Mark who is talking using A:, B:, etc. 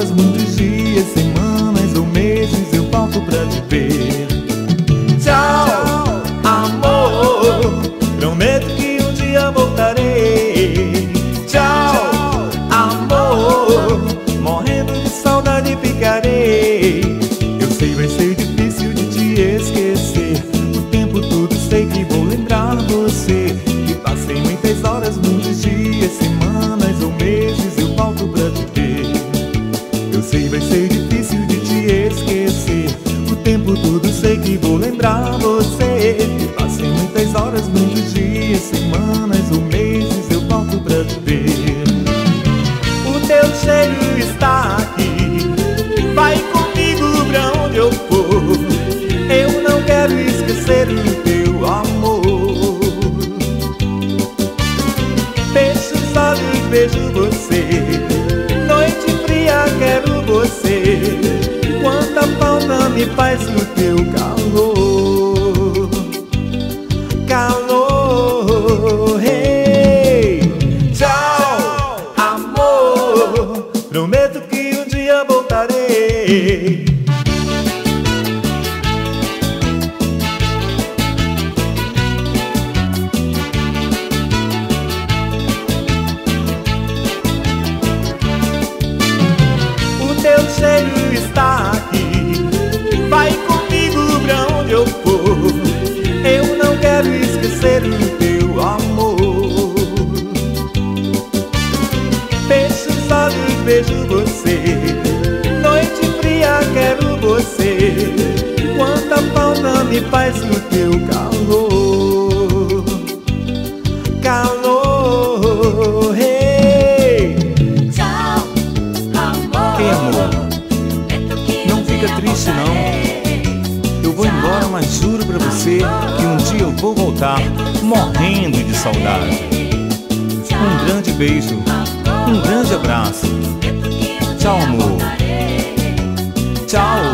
A: horas, muitos dias, semanas ou meses eu volto pra te ver. Tchau, amor. Prometo que um dia voltarei. Tchau, amor. Morrendo de saudade ficarei. Eu sei, vai ser difícil de te esquecer. O tempo todo sei que vou. cheiro está aqui. Vai comigo pra onde eu for. Eu não quero esquecer o teu amor. Fecho os olhos, vejo você. Noite fria, quero você. Quanta falta me faz o teu calor. Voltarei. O teu cheiro está aqui. Vai comigo pra onde eu for. Eu não quero esquecer o teu amor. Fecho os olhos, vejo você. Você. Quanta falta me faz o teu calor. Calor, hey. Tchau, amor. Amor, que não fica triste, não. eu vou embora, mas juro pra você que um dia eu vou voltar morrendo de saudade. Um grande beijo, um grande abraço. Um Tchau, amor. Tchau.